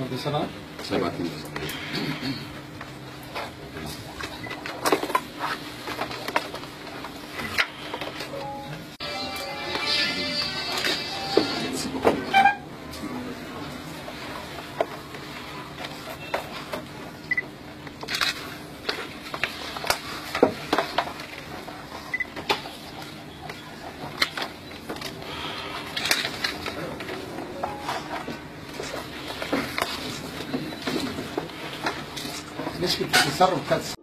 Adı sana? Sebahattin. مشكله التسرب كانت